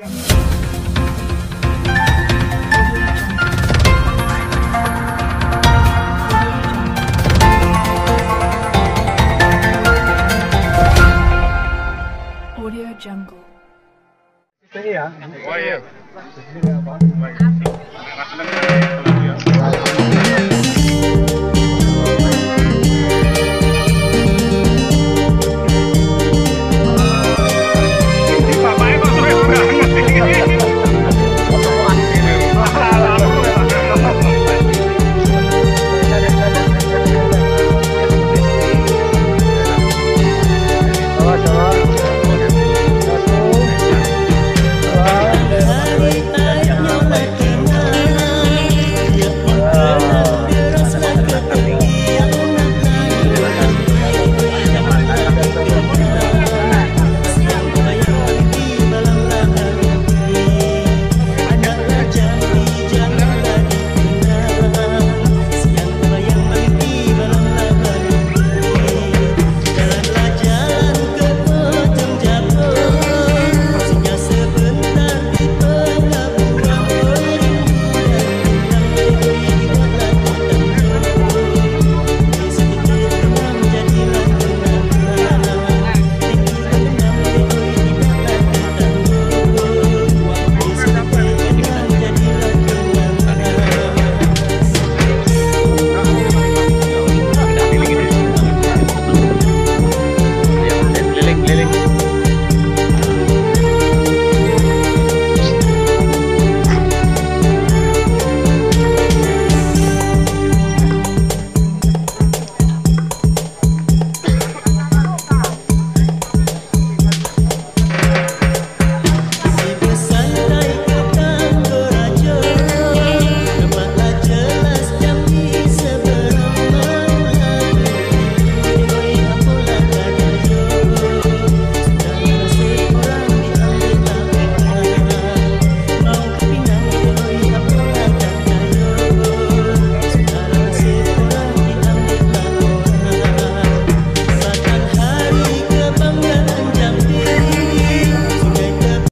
Audio Jungle. Hey, yeah. Why are you? Electric